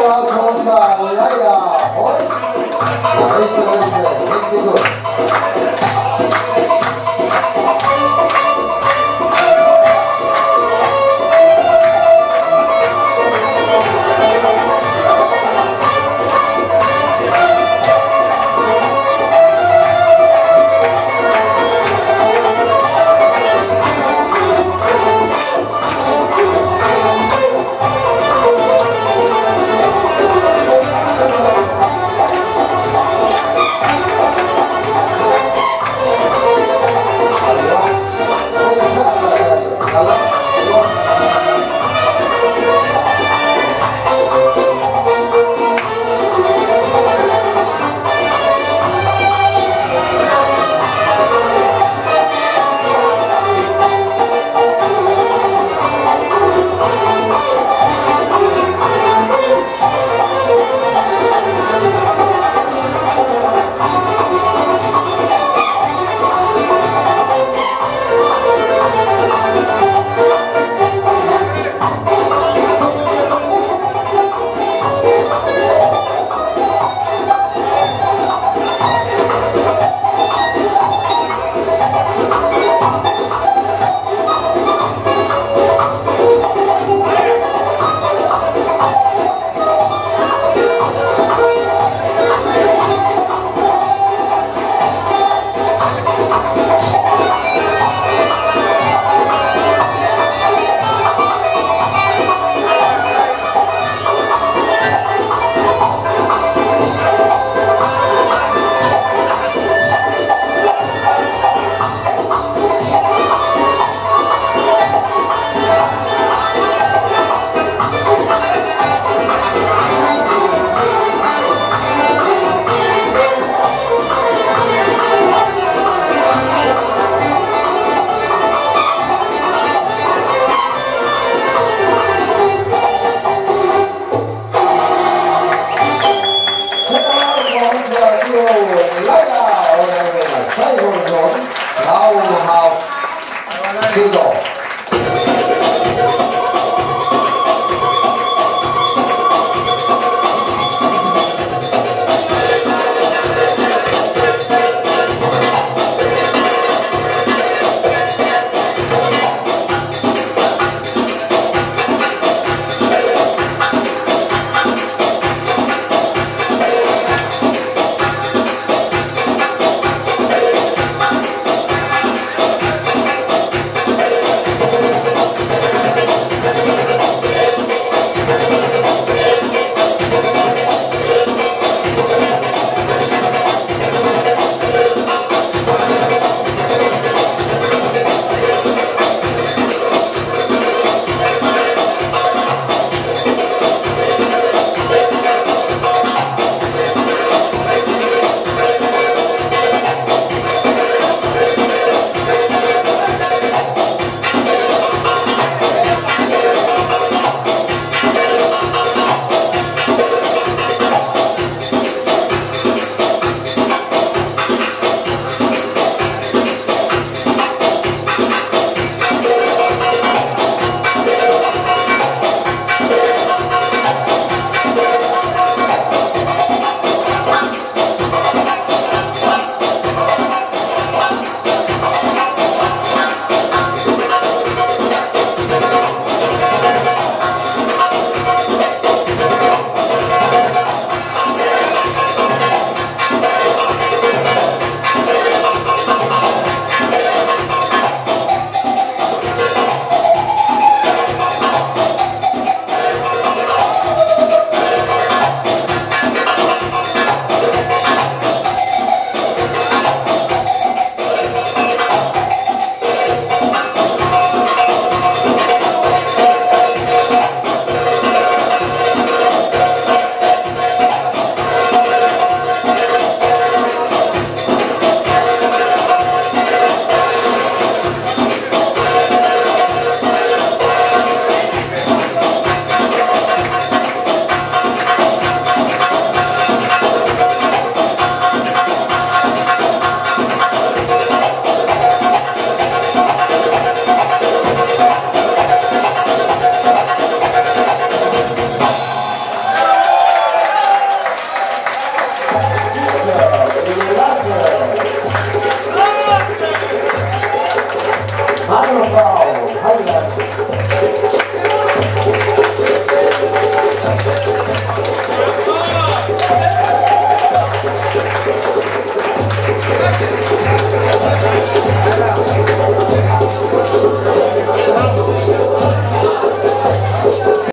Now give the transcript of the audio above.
Laila, Laila, Laila. Heute, nächste Runde, nächste Runde. Laila, or whatever, Simon John, now and a half, single. Higher.